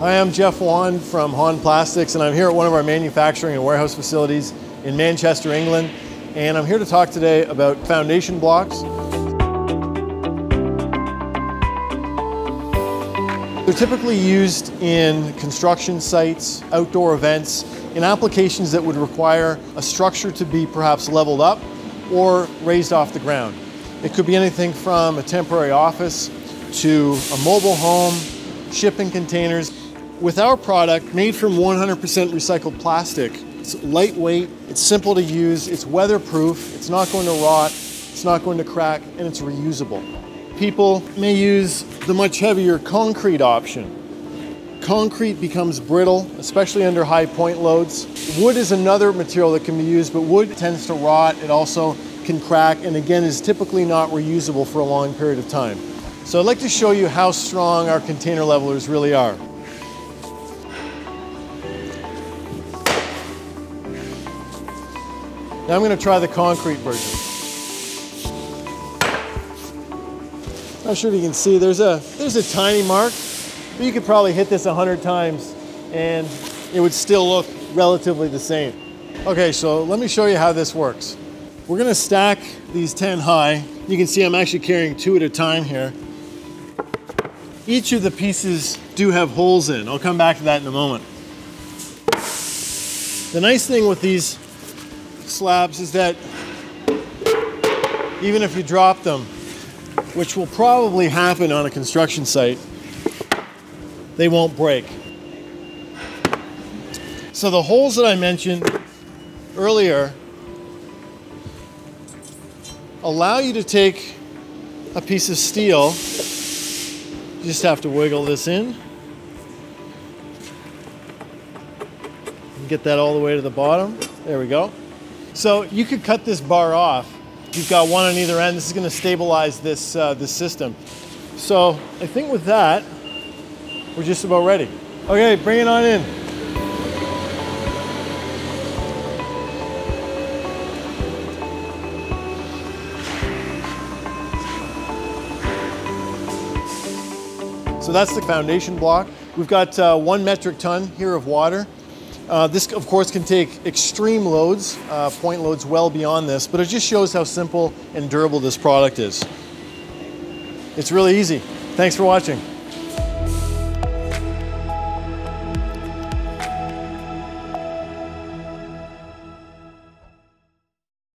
Hi, I'm Jeff Wan from Hahn Plastics, and I'm here at one of our manufacturing and warehouse facilities in Manchester, England. And I'm here to talk today about foundation blocks. They're typically used in construction sites, outdoor events, in applications that would require a structure to be perhaps leveled up or raised off the ground. It could be anything from a temporary office to a mobile home, shipping containers. With our product, made from 100% recycled plastic, it's lightweight, it's simple to use, it's weatherproof, it's not going to rot, it's not going to crack, and it's reusable. People may use the much heavier concrete option. Concrete becomes brittle, especially under high point loads. Wood is another material that can be used, but wood tends to rot. It also can crack, and again, is typically not reusable for a long period of time. So I'd like to show you how strong our container levelers really are. Now I'm going to try the concrete version. Not sure if you can see, there's a, there's a tiny mark, but you could probably hit this 100 times and it would still look relatively the same. Okay, so let me show you how this works. We're gonna stack these 10 high. You can see I'm actually carrying two at a time here. Each of the pieces do have holes in. I'll come back to that in a moment. The nice thing with these slabs is that even if you drop them, which will probably happen on a construction site, they won't break. So the holes that I mentioned earlier allow you to take a piece of steel you just have to wiggle this in. And get that all the way to the bottom. There we go. So you could cut this bar off. You've got one on either end. This is going to stabilize this, uh, this system. So I think with that, we're just about ready. Okay, bring it on in. So that's the foundation block. We've got uh, one metric ton here of water. Uh, this, of course, can take extreme loads, uh, point loads well beyond this, but it just shows how simple and durable this product is. It's really easy. Thanks for watching.